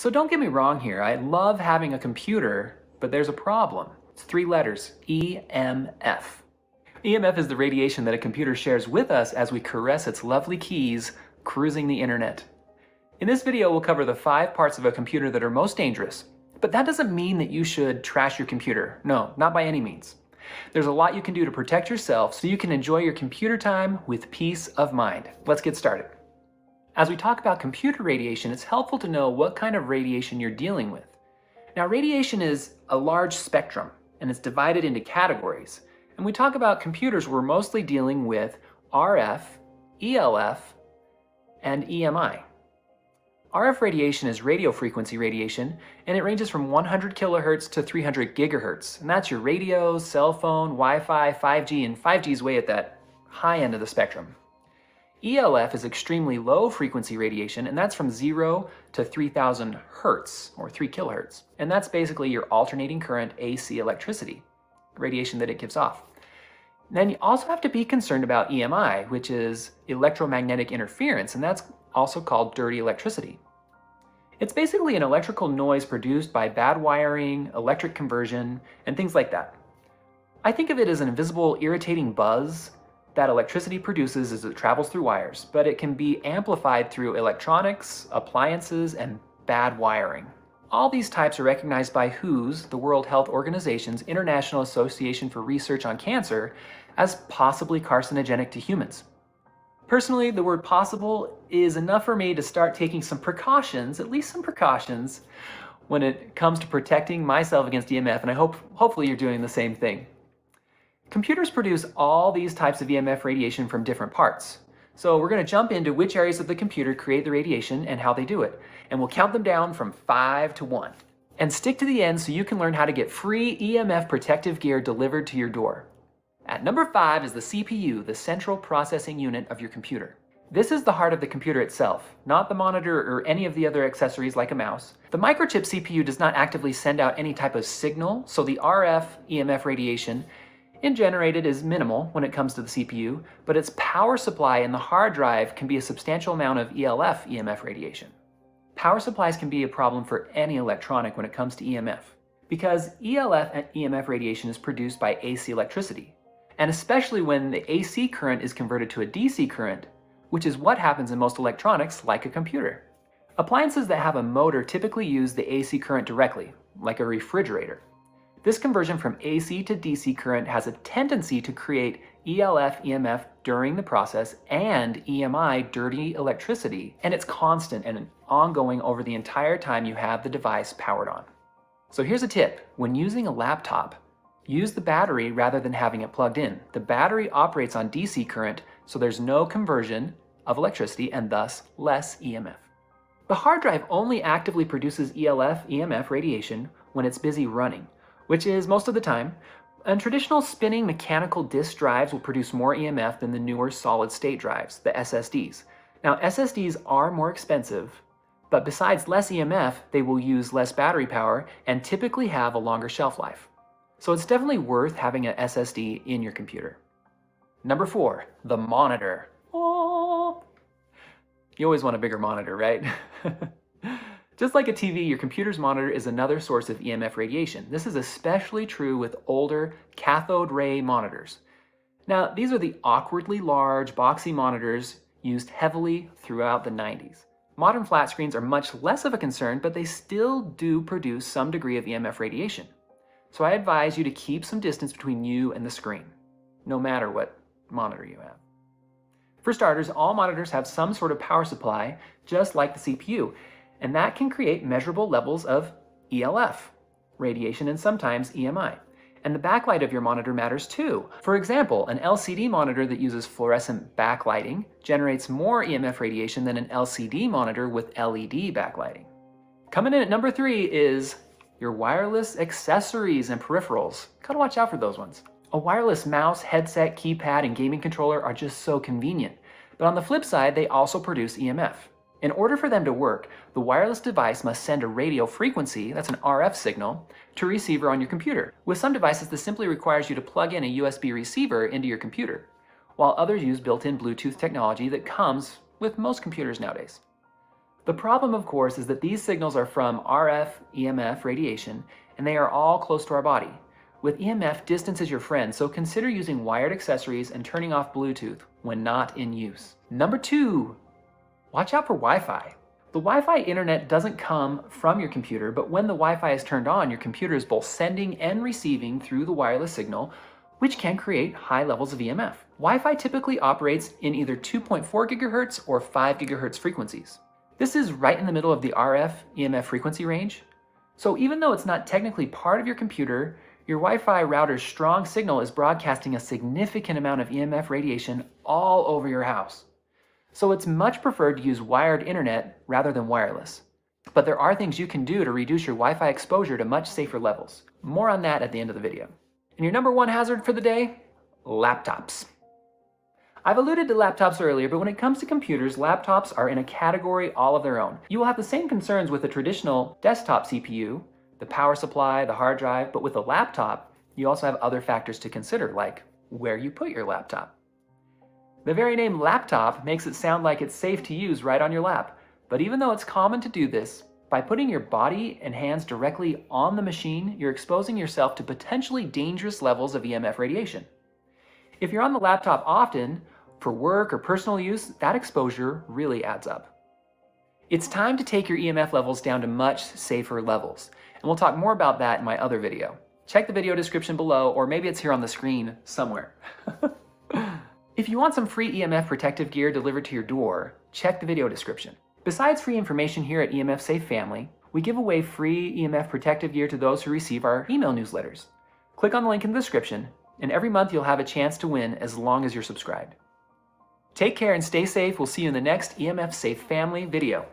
So don't get me wrong here, I love having a computer, but there's a problem. It's three letters, EMF. EMF is the radiation that a computer shares with us as we caress its lovely keys cruising the internet. In this video, we'll cover the five parts of a computer that are most dangerous, but that doesn't mean that you should trash your computer. No, not by any means. There's a lot you can do to protect yourself so you can enjoy your computer time with peace of mind. Let's get started. As we talk about computer radiation, it's helpful to know what kind of radiation you're dealing with. Now, radiation is a large spectrum, and it's divided into categories. And we talk about computers, we're mostly dealing with RF, ELF, and EMI. RF radiation is radio frequency radiation, and it ranges from 100 kilohertz to 300 gigahertz. And that's your radio, cell phone, Wi-Fi, 5G, and 5G is way at that high end of the spectrum. ELF is extremely low frequency radiation, and that's from 0 to 3000 hertz, or 3 kilohertz. And that's basically your alternating current AC electricity, radiation that it gives off. Then you also have to be concerned about EMI, which is electromagnetic interference, and that's also called dirty electricity. It's basically an electrical noise produced by bad wiring, electric conversion, and things like that. I think of it as an invisible irritating buzz that electricity produces as it travels through wires, but it can be amplified through electronics, appliances, and bad wiring. All these types are recognized by WHO's, the World Health Organization's International Association for Research on Cancer, as possibly carcinogenic to humans. Personally, the word possible is enough for me to start taking some precautions, at least some precautions, when it comes to protecting myself against EMF, and I hope hopefully you're doing the same thing. Computers produce all these types of EMF radiation from different parts. So we're going to jump into which areas of the computer create the radiation and how they do it. And we'll count them down from 5 to 1. And stick to the end so you can learn how to get free EMF protective gear delivered to your door. At number five is the CPU, the central processing unit of your computer. This is the heart of the computer itself, not the monitor or any of the other accessories like a mouse. The microchip CPU does not actively send out any type of signal, so the RF EMF radiation in generated is minimal when it comes to the CPU, but its power supply in the hard drive can be a substantial amount of ELF EMF radiation. Power supplies can be a problem for any electronic when it comes to EMF, because ELF and EMF radiation is produced by AC electricity, and especially when the AC current is converted to a DC current, which is what happens in most electronics like a computer. Appliances that have a motor typically use the AC current directly, like a refrigerator. This conversion from AC to DC current has a tendency to create ELF EMF during the process and EMI dirty electricity, and it's constant and ongoing over the entire time you have the device powered on. So here's a tip. When using a laptop, Use the battery rather than having it plugged in. The battery operates on DC current, so there's no conversion of electricity and thus less EMF. The hard drive only actively produces ELF EMF radiation when it's busy running, which is most of the time, and traditional spinning mechanical disk drives will produce more EMF than the newer solid state drives, the SSDs. Now SSDs are more expensive, but besides less EMF, they will use less battery power and typically have a longer shelf life. So it's definitely worth having an SSD in your computer. Number four, the monitor. Oh, you always want a bigger monitor, right? Just like a TV, your computer's monitor is another source of EMF radiation. This is especially true with older cathode ray monitors. Now, these are the awkwardly large, boxy monitors used heavily throughout the 90s. Modern flat screens are much less of a concern, but they still do produce some degree of EMF radiation. So I advise you to keep some distance between you and the screen, no matter what monitor you have. For starters, all monitors have some sort of power supply, just like the CPU, and that can create measurable levels of ELF, radiation, and sometimes EMI. And the backlight of your monitor matters too. For example, an LCD monitor that uses fluorescent backlighting generates more EMF radiation than an LCD monitor with LED backlighting. Coming in at number three is your wireless accessories and peripherals. Gotta watch out for those ones. A wireless mouse, headset, keypad, and gaming controller are just so convenient. But on the flip side, they also produce EMF. In order for them to work, the wireless device must send a radio frequency, that's an RF signal, to a receiver on your computer. With some devices, this simply requires you to plug in a USB receiver into your computer, while others use built-in Bluetooth technology that comes with most computers nowadays. The problem, of course, is that these signals are from RF, EMF radiation, and they are all close to our body. With EMF, distance is your friend, so consider using wired accessories and turning off Bluetooth when not in use. Number two, watch out for Wi-Fi. The Wi-Fi internet doesn't come from your computer, but when the Wi-Fi is turned on, your computer is both sending and receiving through the wireless signal, which can create high levels of EMF. Wi-Fi typically operates in either 2.4 gigahertz or 5 gigahertz frequencies. This is right in the middle of the RF EMF frequency range. So even though it's not technically part of your computer, your Wi-Fi router's strong signal is broadcasting a significant amount of EMF radiation all over your house. So it's much preferred to use wired internet rather than wireless. But there are things you can do to reduce your Wi-Fi exposure to much safer levels. More on that at the end of the video. And your number one hazard for the day? Laptops. I've alluded to laptops earlier, but when it comes to computers, laptops are in a category all of their own. You will have the same concerns with a traditional desktop CPU, the power supply, the hard drive, but with a laptop, you also have other factors to consider, like where you put your laptop. The very name laptop makes it sound like it's safe to use right on your lap. But even though it's common to do this, by putting your body and hands directly on the machine, you're exposing yourself to potentially dangerous levels of EMF radiation. If you're on the laptop often, for work or personal use, that exposure really adds up. It's time to take your EMF levels down to much safer levels, and we'll talk more about that in my other video. Check the video description below, or maybe it's here on the screen somewhere. If you want some free EMF protective gear delivered to your door, check the video description. Besides free information here at EMF Safe Family, we give away free EMF protective gear to those who receive our email newsletters. Click on the link in the description, and every month you'll have a chance to win as long as you're subscribed. Take care and stay safe. We'll see you in the next EMF Safe Family video.